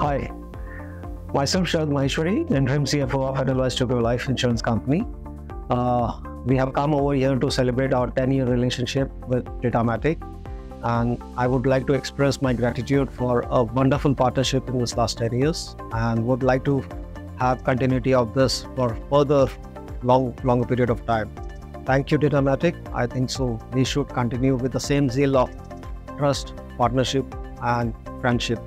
Hi, Myself, Sharad Maheshwari, interim CFO of Edelweiss Tokyo Life Insurance Company. Uh, we have come over here to celebrate our 10 year relationship with Datamatic. And I would like to express my gratitude for a wonderful partnership in this last 10 years and would like to have continuity of this for further long, longer period of time. Thank you, Datamatic. I think so. We should continue with the same zeal of trust, partnership, and friendship.